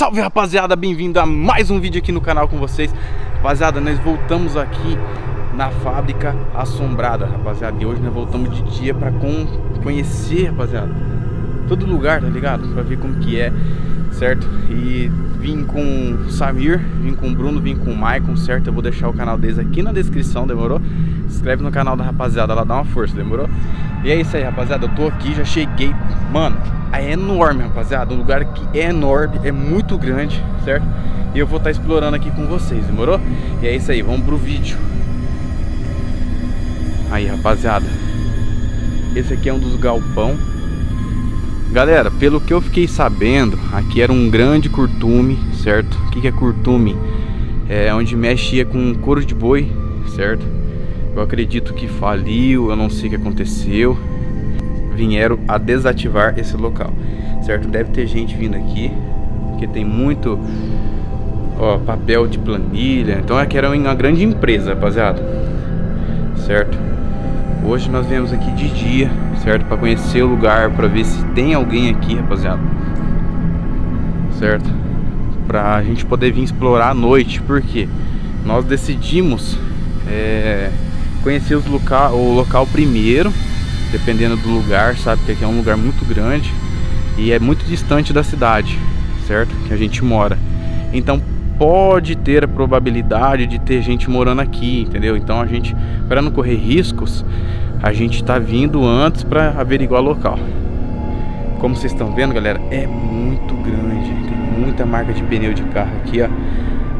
Salve rapaziada, bem-vindo a mais um vídeo aqui no canal com vocês. Rapaziada, nós voltamos aqui na fábrica assombrada, rapaziada. E hoje nós voltamos de dia pra conhecer, rapaziada Todo lugar, tá ligado? Pra ver como que é, certo? E vim com o Samir, vim com o Bruno, vim com o Maicon, certo? Eu vou deixar o canal deles aqui na descrição, demorou? Se inscreve no canal da rapaziada lá, dá uma força, demorou? E é isso aí, rapaziada, eu tô aqui, já cheguei Mano, é enorme, rapaziada. Um lugar que é enorme, é muito grande, certo? E eu vou estar tá explorando aqui com vocês, demorou? E é isso aí, vamos pro vídeo. Aí, rapaziada. Esse aqui é um dos galpão. Galera, pelo que eu fiquei sabendo, aqui era um grande curtume, certo? O que, é curtume? É onde mexia com couro de boi, certo? Eu acredito que faliu, eu não sei o que aconteceu vieram a desativar esse local, certo? Deve ter gente vindo aqui, porque tem muito ó, papel de planilha. Então aqui era uma grande empresa, rapaziada, certo? Hoje nós viemos aqui de dia, certo? Para conhecer o lugar, para ver se tem alguém aqui, rapaziada, certo? Pra gente poder vir explorar à noite, porque nós decidimos é, conhecer os local, o local primeiro dependendo do lugar, sabe? Que aqui é um lugar muito grande e é muito distante da cidade, certo? Que a gente mora. Então pode ter a probabilidade de ter gente morando aqui, entendeu? Então a gente, para não correr riscos, a gente tá vindo antes para averiguar o local. Como vocês estão vendo, galera, é muito grande. Tem muita marca de pneu de carro aqui, ó.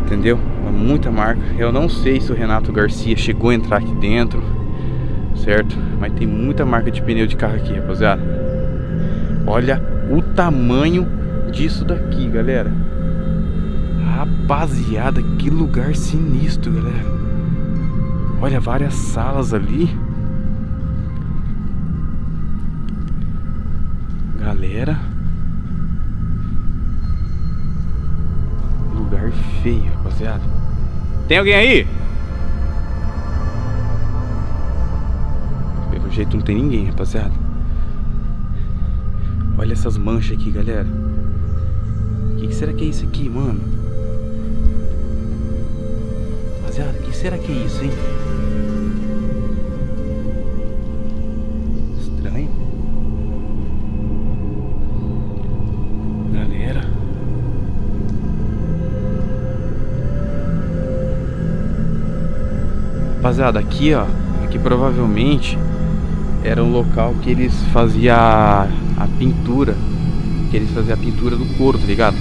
Entendeu? É muita marca. Eu não sei se o Renato Garcia chegou a entrar aqui dentro certo? Mas tem muita marca de pneu de carro aqui, rapaziada. Olha o tamanho disso daqui, galera. Rapaziada, que lugar sinistro, galera. Olha várias salas ali. Galera. Lugar feio, rapaziada. Tem alguém aí? jeito não tem ninguém, rapaziada. Olha essas manchas aqui, galera. O que, que, será que é isso aqui, mano? Rapaziada, o que será que é isso, hein? Rapaziada, aqui, ó. Aqui provavelmente era um local que eles faziam a, pintura, que eles faziam a pintura do couro, tá ligado?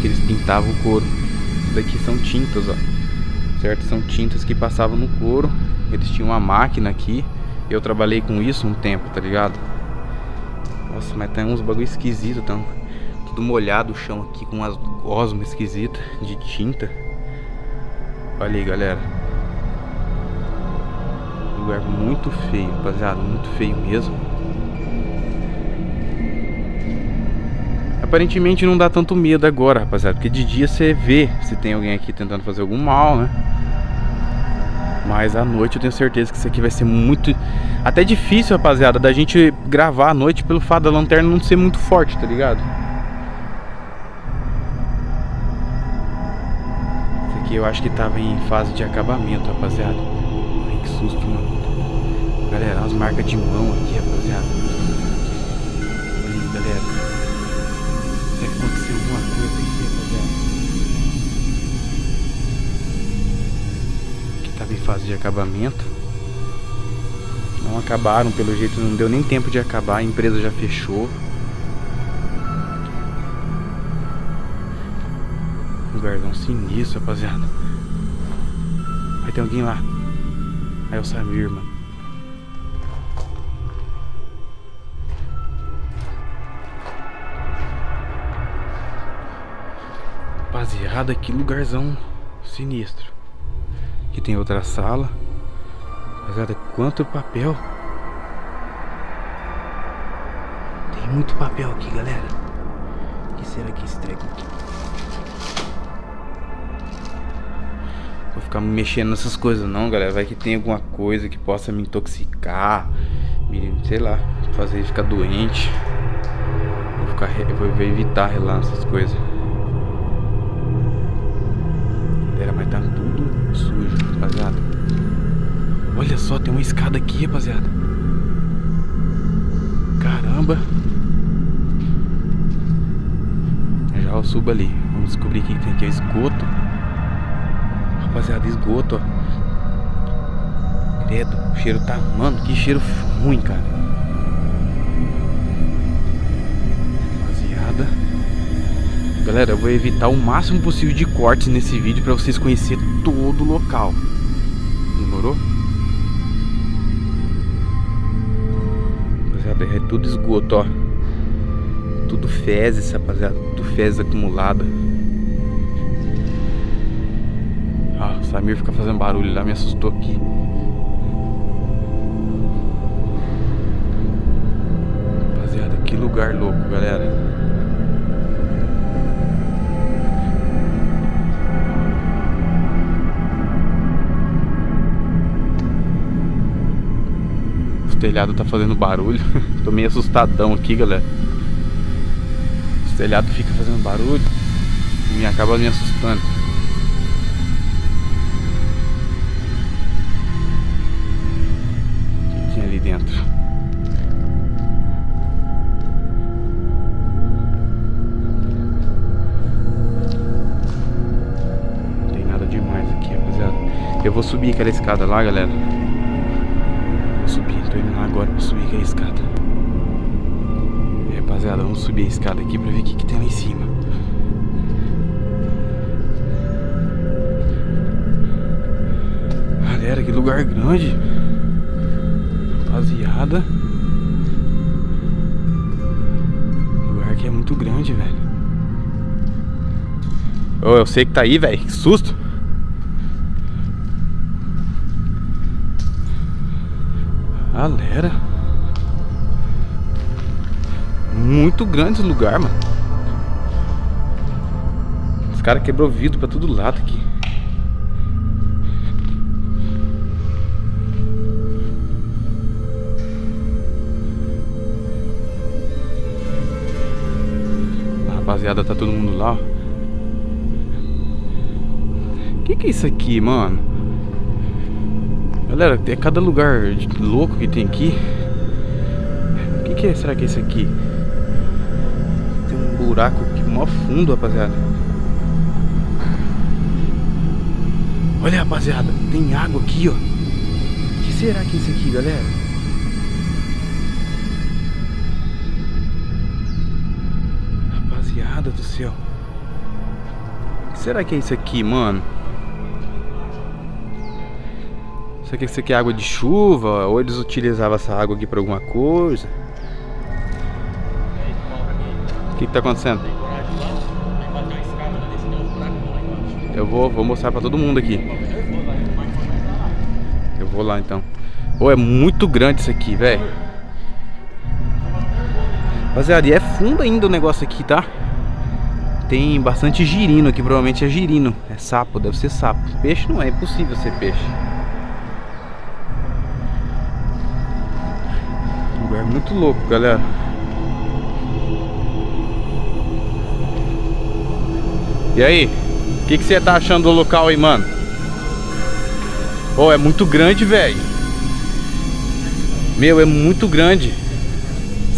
Que eles pintavam o couro. Isso daqui são tintas, ó. Certo? São tintas que passavam no couro. Eles tinham uma máquina aqui. Eu trabalhei com isso um tempo, tá ligado? Nossa, mas tem uns bagulho esquisito, tão tudo molhado o chão aqui com umas gosmas esquisitas de tinta. Olha aí, galera lugar muito feio, rapaziada, muito feio mesmo. Aparentemente não dá tanto medo agora, rapaziada, porque de dia você vê se tem alguém aqui tentando fazer algum mal, né? Mas à noite eu tenho certeza que isso aqui vai ser muito... Até difícil, rapaziada, da gente gravar à noite pelo fato da lanterna não ser muito forte, tá ligado? Esse aqui eu acho que tava em fase de acabamento, rapaziada. Susto, mano. Galera, umas marcas de mão aqui, rapaziada. Olha aí, galera. Será que aconteceu alguma coisa aqui, rapaziada? Que tava em fase de acabamento. Não acabaram, pelo jeito não deu nem tempo de acabar, a empresa já fechou. Lugarzão sinistro, rapaziada. Vai ter alguém lá. É o Samir, mano. Rapaziada, que lugarzão sinistro. Aqui tem outra sala. Rapaziada, quanto papel. Tem muito papel aqui, galera. O que será que esse treco aqui? ficar mexendo nessas coisas não, galera. Vai que tem alguma coisa que possa me intoxicar, me, sei lá, fazer ficar doente. Vou ficar, vou evitar relar essas coisas. Galera, mas tá tudo sujo, rapaziada. Olha só, tem uma escada aqui, rapaziada. Caramba. Já eu subo ali. Vamos descobrir que tem aqui. É esgoto. Rapaziada, esgoto, ó. Credo, o cheiro tá... Mano, que cheiro ruim, cara. Rapaziada. Galera, eu vou evitar o máximo possível de cortes nesse vídeo pra vocês conhecerem todo o local. Demorou? Rapaziada, é tudo esgoto, ó. Tudo fezes, rapaziada. Tudo fezes acumulada. Samir fica fazendo barulho lá, me assustou aqui. Rapaziada, que lugar louco, galera. telhado tá fazendo barulho. Tô meio assustadão aqui, galera. O telhado fica fazendo barulho e acaba me assustando. Ali dentro? Não tem nada demais aqui, rapaziada. Eu vou subir aquela escada lá, galera terminar agora pra subir aqui a escada. E, rapaziada, vamos subir a escada aqui pra ver o que, que tem lá em cima. Galera, que lugar grande. Rapaziada. O lugar aqui é muito grande, velho. Oh, eu sei que tá aí, velho. Que susto. Galera Muito grande esse lugar, mano Os caras quebrou vidro pra todo lado aqui Rapaziada, tá todo mundo lá, ó Que que é isso aqui, mano? Galera, é cada lugar louco que tem aqui. O que, que é? Será que é esse aqui? Tem um buraco aqui mó fundo, rapaziada. Olha, rapaziada, tem água aqui, ó. O que será que é isso aqui, galera? Rapaziada do céu. Será que é isso aqui, mano? Será que isso aqui é água de chuva? Ou eles utilizavam essa água aqui para alguma coisa? O que, que tá acontecendo? Eu vou, vou mostrar para todo mundo aqui. Eu vou lá então. Oh, é muito grande isso aqui, velho. Rapaziada, e é fundo ainda o negócio aqui, tá? Tem bastante girino aqui, provavelmente é girino. É sapo, deve ser sapo. Peixe não é, é impossível ser peixe. lugar muito louco, galera. E aí? O que, que você tá achando do local aí, mano? Oh, é muito grande, velho. Meu, é muito grande.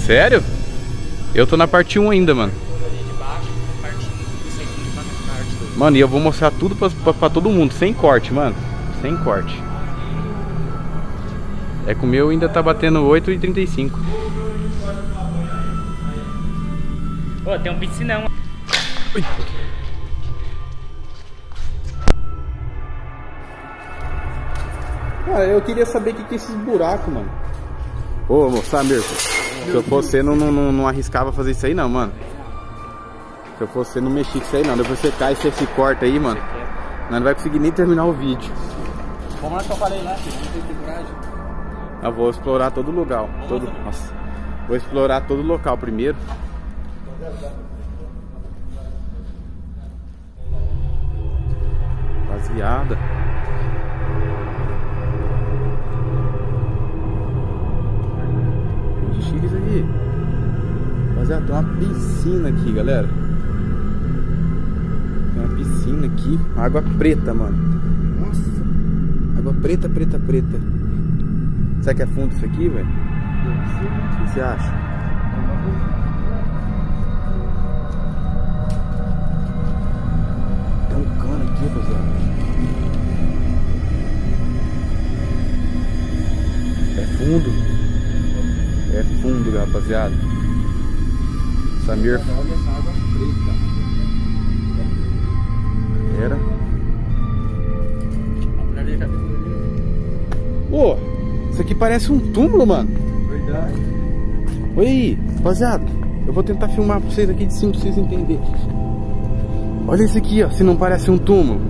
Sério? Eu tô na parte 1 ainda, mano. Mano, e eu vou mostrar tudo pra, pra, pra todo mundo, sem corte, mano. Sem corte. É que o meu ainda tá batendo 8,35. Pô, tem um piscinão. Ui. Ah, eu queria saber o que, que é esses buracos, mano. Ô, Samir, se eu fosse você, não, não, não arriscava fazer isso aí não, mano. Se eu fosse você, não mexia com isso aí não. Depois você cai, você se corta aí, mano. Nós não vai conseguir nem terminar o vídeo. Como é que eu falei lá, não tem coragem. Eu vou explorar todo lugar. Todo, nossa, vou explorar todo local primeiro. Rapaziada. Isso aqui. Rapaziada, tem uma piscina aqui, galera. Aqui. Água preta, mano. Nossa. Água preta, preta, preta. Será que é fundo isso aqui, velho? O que você acha? Tem um cano aqui, rapaziada. É fundo. É fundo, rapaziada. Samir. Era. Parece um túmulo, mano. Verdade. Oi rapaziada. Eu vou tentar filmar pra vocês aqui de cima pra vocês entenderem. Olha esse aqui, ó. Se não parece um túmulo.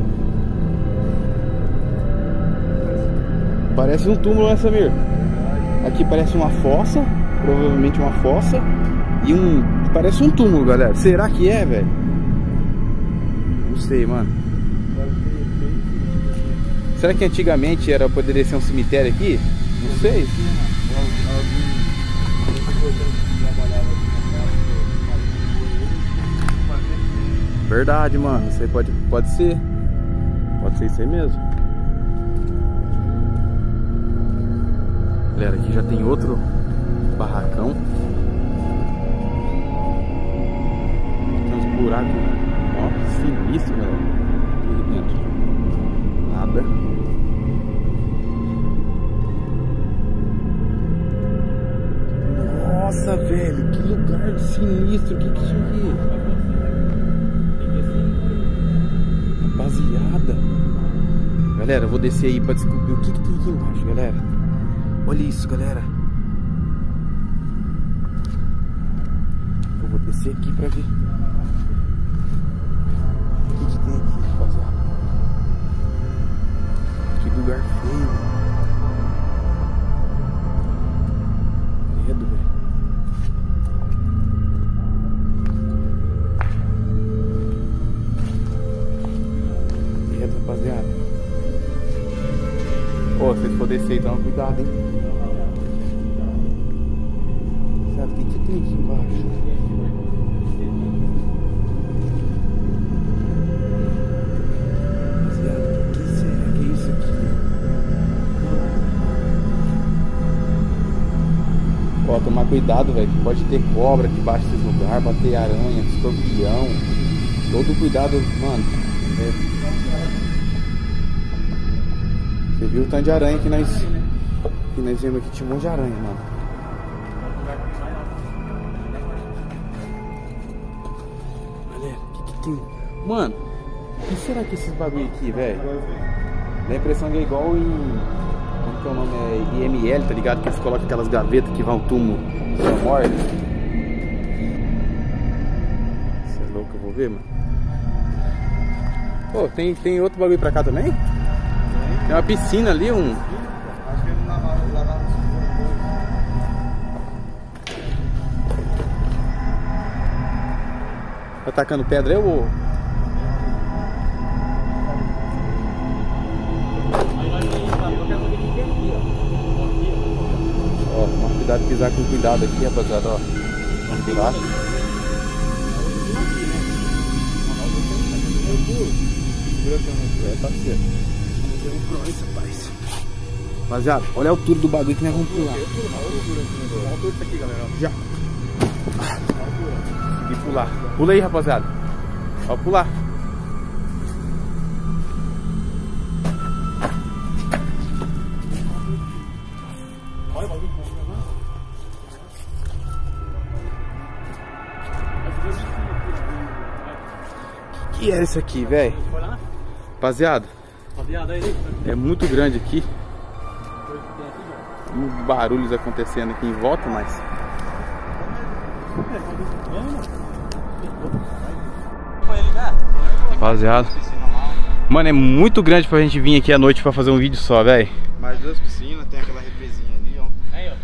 Parece um túmulo, né, Samir? Aqui parece uma fossa. Provavelmente uma fossa. E um. Parece um túmulo, galera. Será que é, velho? Não sei, mano. Será que antigamente era poderia ser um cemitério aqui? Não sei. Verdade, mano. Isso aí pode, pode ser. Pode ser isso aí mesmo. Galera, aqui já tem outro barracão. Tem uns buracos, ó, sinistro, galera. Aqui dentro. Nada. Nossa, velho, que lugar sinistro. Que que isso aqui? Rapaziada. Galera, eu vou descer aí pra descobrir o que, que tem aqui embaixo, galera. Olha isso, galera. Eu vou descer aqui pra ver. O que, que tem aqui, rapaziada? Que lugar feio. Credo, rapaziada. Ô, se vocês for descer toma cuidado, hein? Sabe o que, que tem aqui embaixo? Rapaziada, o que será que é isso aqui? Ó, tomar cuidado, velho. que Pode ter cobra debaixo desse lugar, bater aranha, escorpião. Todo cuidado, mano. É. Você viu o tanto de aranha que nós. Que nós vimos aqui, tinha um monte de aranha, mano. Galera, o que, que tem? Mano, o que será que esses bagulho aqui, velho? Dá a impressão que é igual em. Como que é o nome? É IML, tá ligado? Que eles colocam aquelas gavetas que vão ao túmulo da morte. Você é louco, eu vou ver, mano. Pô, tem, tem outro bagulho pra cá também? Tem uma piscina ali, um. Acho que lavava os Tá tacando pedra aí ou. Ó, toma cuidado pisar com cuidado aqui, rapaziada, ó. Vamos pular. É, tá certo. Rapaziada, olha a altura do bagulho que nós vamos pular. Olha a altura aqui, galera. Já. Consegui pular. Pula aí, rapaziada. Pode pular. Olha o bagulho que que é isso aqui, velho? Rapaziada. É muito grande aqui. Muitos barulhos acontecendo aqui em volta, mas. Rapaziada. Mano, é muito grande pra gente vir aqui à noite pra fazer um vídeo só, velho. Mais duas piscinas, tem aquela represinha ali, ó. Aí, ó.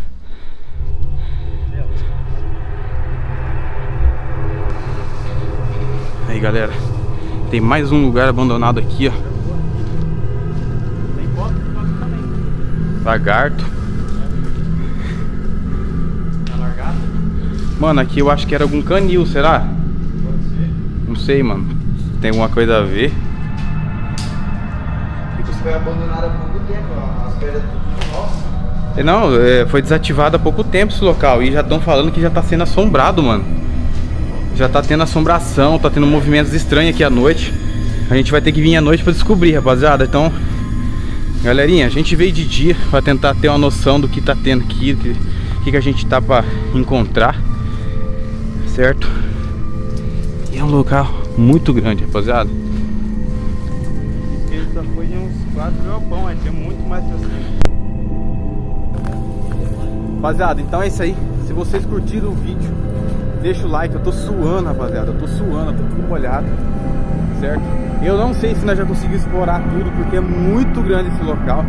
Aí, galera. Tem mais um lugar abandonado aqui, ó. Lagarto. Mano, aqui eu acho que era algum canil, será? Pode ser. Não sei, mano. Tem alguma coisa a ver. Isso foi abandonado há pouco tempo, ó. As pedras tudo nossa. Não, é, foi desativado há pouco tempo esse local e já estão falando que já tá sendo assombrado, mano. Já tá tendo assombração, tá tendo movimentos estranhos aqui à noite. A gente vai ter que vir à noite pra descobrir, rapaziada. Então, galerinha, a gente veio de dia pra tentar ter uma noção do que tá tendo aqui, do que, que a gente tá pra encontrar. Certo? E é um local muito grande, rapaziada. Ele só foi em uns 4 galpão, tem muito mais pra cima. Rapaziada, então é isso aí. Se vocês curtiram o vídeo, deixa o like. Eu tô suando, rapaziada. Eu tô suando, eu tô tudo molhado. Certo? Eu não sei se nós já conseguimos explorar tudo, porque é muito grande esse local.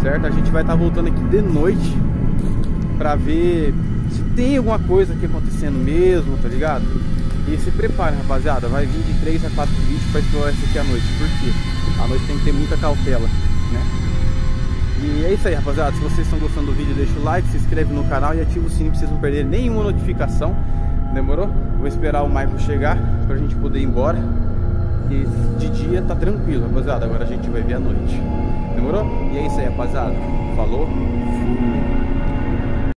Certo? A gente vai estar tá voltando aqui de noite pra ver se tem alguma coisa aqui acontecendo mesmo, tá ligado? E se preparem, rapaziada. Vai vir de 3 a 4 vídeos pra explorar isso aqui à noite. Por quê? À noite tem que ter muita cautela, né? E é isso aí, rapaziada. Se vocês estão gostando do vídeo, deixa o like, se inscreve no canal e ativa o sininho pra vocês não perderem nenhuma notificação. Demorou? Vou esperar o Michael chegar pra gente poder ir embora. E de dia tá tranquilo, rapaziada. Agora a gente vai ver à noite. Demorou? E é isso aí, rapaziada. Falou. Fui.